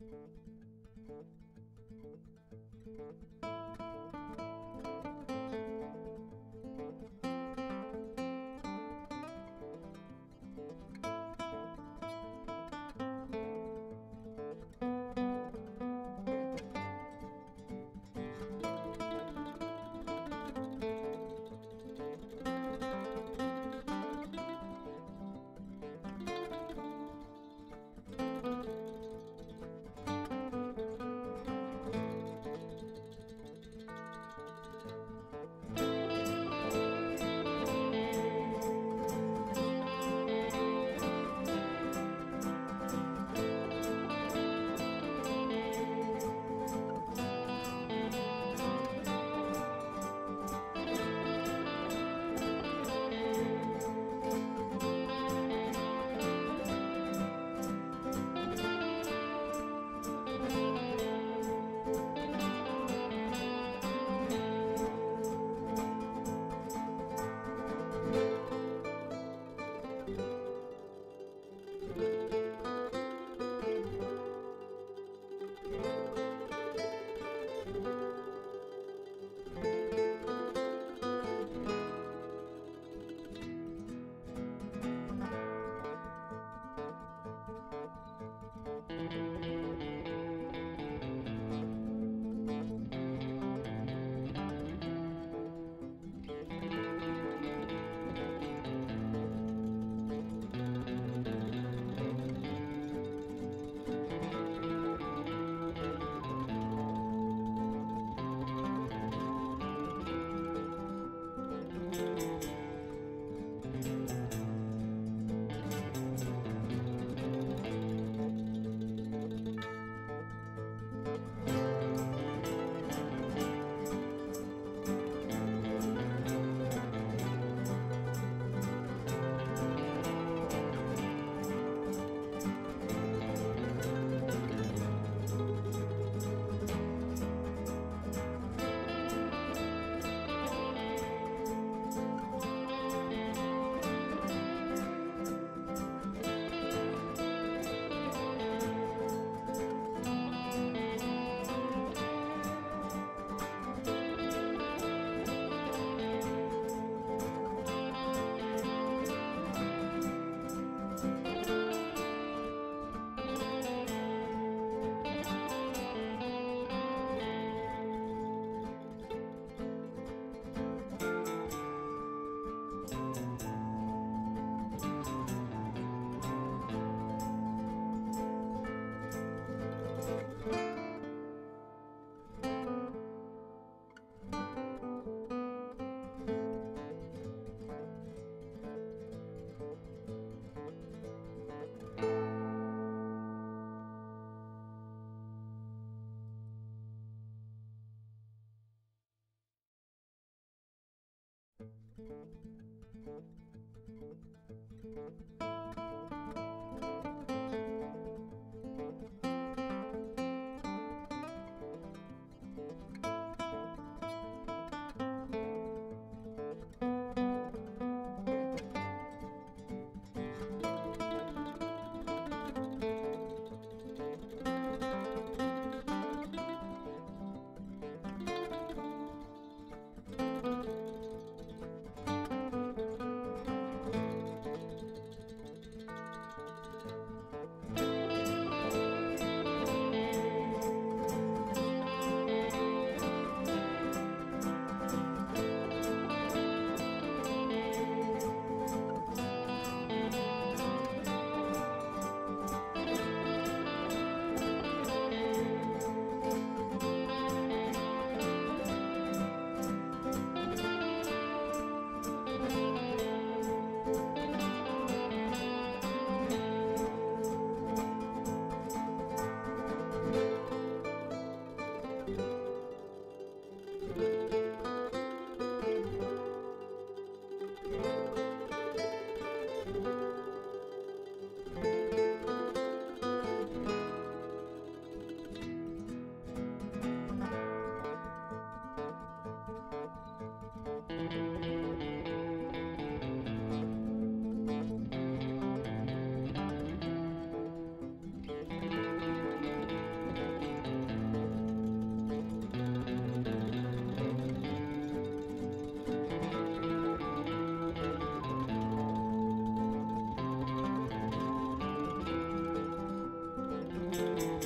Música Thank you. Música